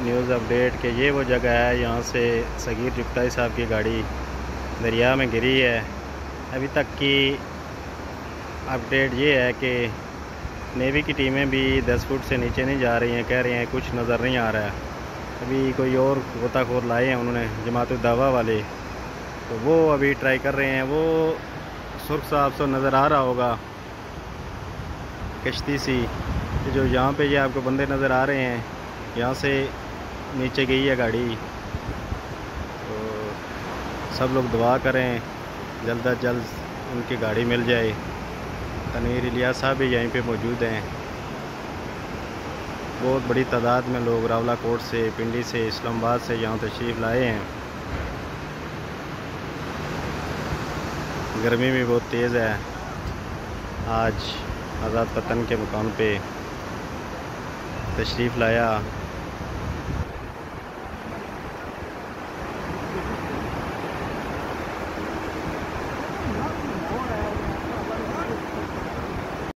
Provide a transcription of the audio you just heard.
News update कि ये वो जगह है, यहाँ से सगीर जुफ्ताई साहब की गाड़ी दरिया में गिरी है। अभी तक की अपडेट ये है कि नेवी की टीमें भी 10 फुट से नीचे नहीं जा रही हैं, कह रही हैं कुछ नज़र नहीं आ रहा है। अभी कोई और गोताखोर लाए हैं उन्होंने, जमात दावा वाले। तो वो अभी ट्राई कर रहे हैं, वो सुर्ख साहब से नज़र आ रहा होगा, कश्ती सी जो यहाँ पे ये आपको बंदे नज़र आ रहे हैं, यहाँ से नीचे गई है गाड़ी। तो सब लोग दुआ करें, जल्द अज जल्द उनकी गाड़ी मिल जाए। तनवीर इलिया साहब भी यहीं पे मौजूद हैं। बहुत बड़ी तादाद में लोग रावला कोट से, पिंडी से, इस्लामाबाद से यहाँ तशरीफ़ लाए हैं। गर्मी भी बहुत तेज़ है। आज आज़ाद पतन के मुकाम पे तशरीफ़ लाया।